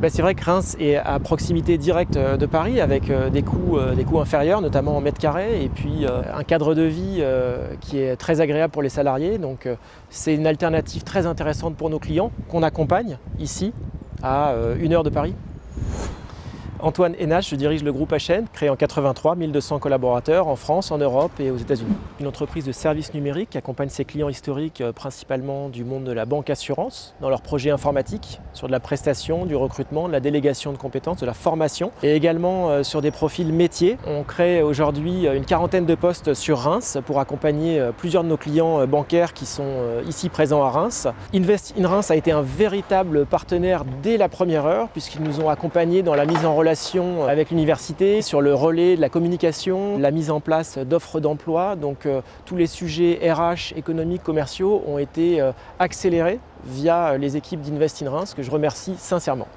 Ben, c'est vrai que Reims est à proximité directe euh, de Paris avec euh, des coûts, euh, des coûts inférieurs, notamment en mètre carré, et puis un cadre de vie qui est très agréable pour les salariés. Donc c'est une alternative très intéressante pour nos clients qu'on accompagne ici à une heure de Paris. Antoine Hénache, je dirige le groupe HN, créé en 83, 1200 collaborateurs en France, en Europe et aux États-Unis. Une entreprise de services numériques qui accompagne ses clients historiques euh, principalement du monde de la banque assurance dans leurs projets informatiques, sur de la prestation, du recrutement, de la délégation de compétences, de la formation et également euh, sur des profils métiers. On crée aujourd'hui euh, une quarantaine de postes sur Reims pour accompagner plusieurs de nos clients bancaires qui sont ici présents à Reims. Invest in Reims a été un véritable partenaire dès la première heure puisqu'ils nous ont accompagnés dans la mise en relation avec l'université sur le relais de la communication, la mise en place d'offres d'emploi. Donc euh, tous les sujets RH, économiques, commerciaux ont été euh, accélérés via les équipes d'Invest in Reims que je remercie sincèrement.